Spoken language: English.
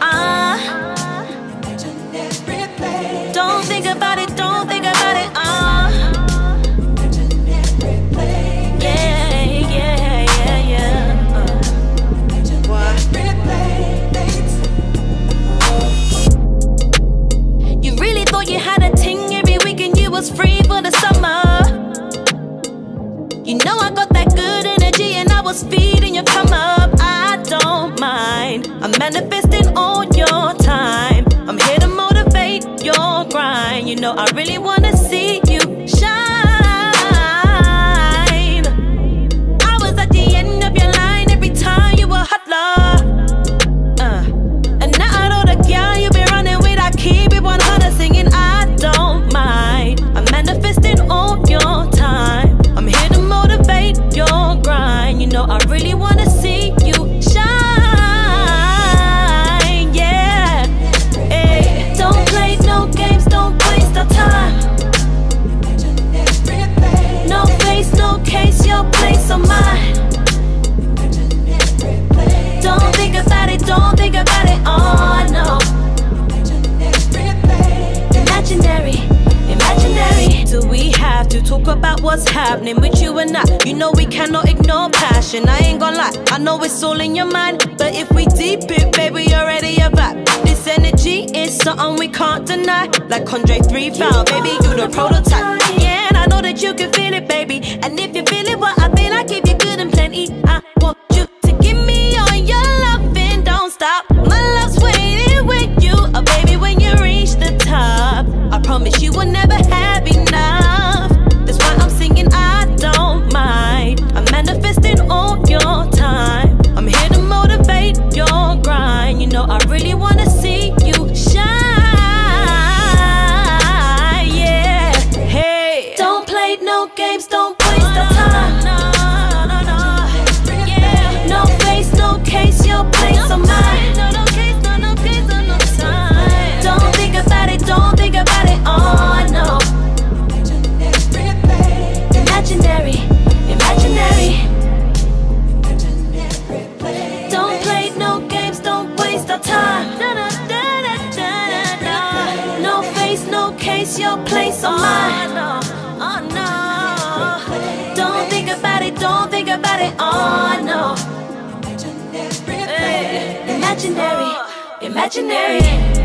Ah, don't think about it, manifesting all your time. I'm here to motivate your grind. You know I really wanna see you happening with you and I? You know we cannot ignore passion. I ain't gonna lie, I know it's all in your mind. But if we deep it, baby, already a vibe. This energy is something we can't deny. Like Andre 3000, baby, you the prototype. Yeah, and I know that you can feel it, baby. And if you feel it, what I feel, I give you good and plenty. I want you to give me all your loving, don't stop. My love's waiting with you, oh baby, when you reach the top. I promise you will never face, no case, your place or mine. Oh no. Don't think about it, don't think about it, oh no. Hey, Imaginary, imaginary.